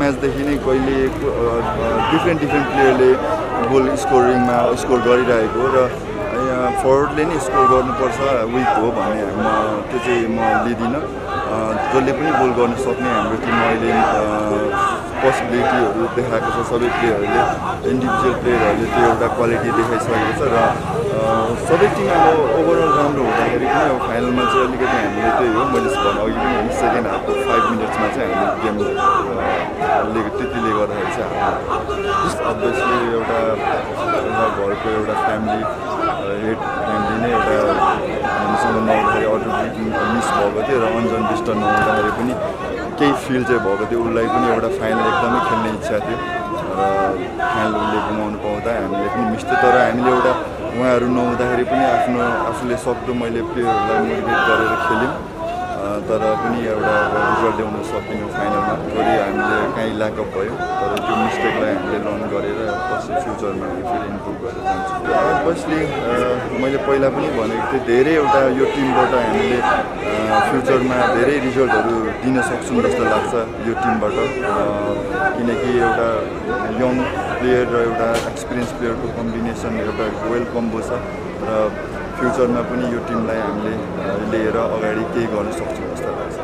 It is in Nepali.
म्याचदेखि नै कहिले डिफ्रेन्ट डिफ्रेन्ट प्लेयरले गोल स्कोरिङमा स्कोर गरिरहेको र यहाँ फरवर्डले नै स्कोर गर्नुपर्छ विक हो भन्ने म त्यो चाहिँ म लिँदिनँ। जसले पनि गोल गर्न सक्ने हाम्रो टिममा अहिले पोसिबिलिटीहरू देखाएको छ सबै प्लेयरहरूले इन्डिभिजुअल प्लेयरहरूले त्यो एउटा क्वालिटी देखाइसकेको छ र सबै टिम अब ओभरअल राम्रो हुँदाखेरि पनि अब फाइनलमा चाहिँ अलिकति हामीले त्यही हो। मैले अघि पनि हामी सेकेन्ड हाफको फाइभ मिनट्समा चाहिँ हामी गेम त्यतिले गर्दाखेरि चाहिँ हाम्रो अभियसली एउटा एउटा घरको एउटा फ्यामिली हेड फ्यामिली नै एउटा हामीसँग नहुँदाखेरि अरू मिस भएको थियो र अन्जन विष्ट नहुँदाखेरि पनि केही फिल चाहिँ भएको थियो। उसलाई पनि एउटा फाइनल एकदमै खेल्ने इच्छा थियो र फाइनल उसले गुमाउनु पाउँदा हामीले पनि मिस थियो। तर हामीले एउटा उहाँहरू नहुँदाखेरि पनि आफ्नो आफूले सक्दो मैले प्लेयरहरूलाई मोटिभेट गरेर खेल्यौँ। तर पनि एउटा रिजल्ट ल्याउन सकेनौँ फाइनलमा थोरै हामीले काहीँ ल्याकअप भयो। तर त्यो मिस्टेकलाई हामीले लर्न गरेर पछि फ्युचरमा फेरि इम्प्रुभ गरेर जान्छौँ अभियसली मैले पहिला पनि भनेको थिएँ धेरै एउटा यो टिमबाट हामीले फ्युचरमा धेरै रिजल्टहरू दिन सक्छौँ जस्तो लाग्छ यो टिमबाट। किनकि एउटा यङ प्लेयर र एउटा एक्सपिरियन्स प्लेयरको कम्बिनेसन एउटा वेल कम्बो छ। र फ्युचरमा पनि यो टिमलाई हामीले लिएर अगाडि केही गर्न सक्छौँ जस्तो लाग्छ।